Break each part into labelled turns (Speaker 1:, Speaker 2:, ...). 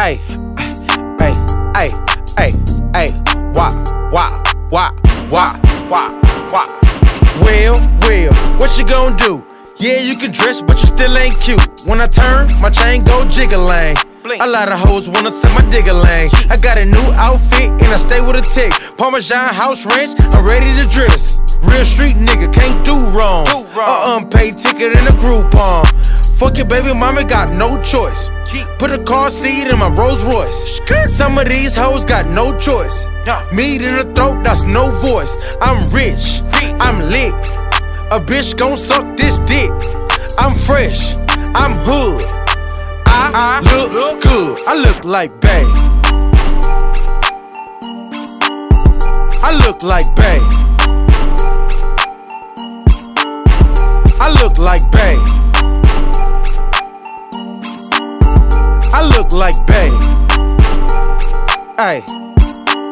Speaker 1: Hey, hey, hey, hey, hey, why, why, why, why, why, why? Well, well, what you gonna do? Yeah, you can dress, but you still ain't cute. When I turn, my chain go jiggling. A lot of hoes wanna set my digger lane. I got a new outfit and I stay with a tick. Parmesan house ranch, I'm ready to dress. Real street nigga, can't do wrong. A unpaid ticket and a Groupon. Fuck your baby mama, got no choice. Put a car seat in my Rolls Royce. Some of these hoes got no choice. Meat in the throat, that's no voice. I'm rich, I'm lit. A bitch gon' suck this dick. I'm fresh, I'm hood. I uh-huh. look good. I look like Bae. I look like Bae. I look like Bae. I look like Bae. Hey,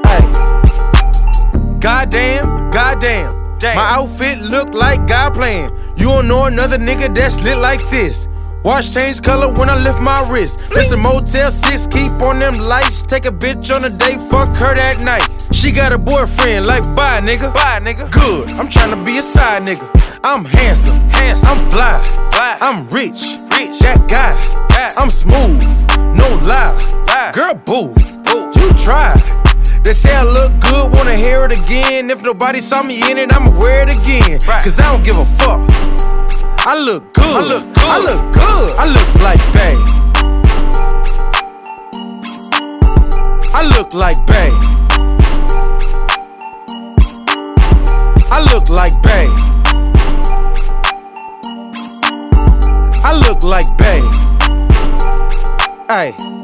Speaker 1: hey. Goddamn, goddamn. Damn. My outfit look like God playing. You don't know another nigga that's lit like this. Watch change color when I lift my wrist. Mr. Motel 6, keep on them lights. Take a bitch on a date, fuck her that night. She got a boyfriend, like bye nigga. Bye nigga. Good, I'm trying to be a side nigga. I'm handsome, handsome. I'm fly, fly. I'm rich, rich. That guy, guy. I'm smooth, no lie. lie. Girl, boo, boo. you try. They say I look good, wanna hear it again. If nobody saw me in it, I'ma wear it again. Cause I don't give a fuck. I look good. I look good. I look good. I look like Bae. I look like Bae. I look like Bae. I look like Bae. Hey.